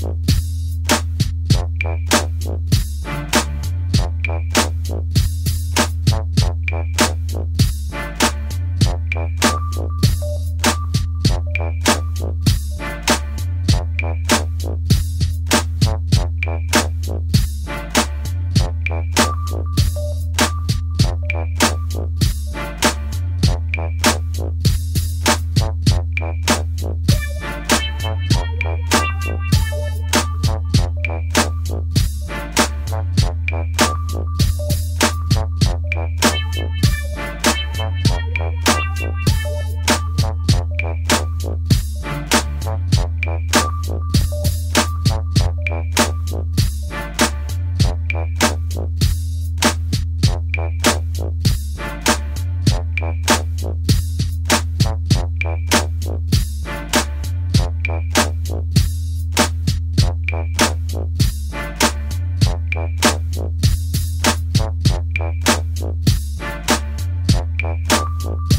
Bye. Bye.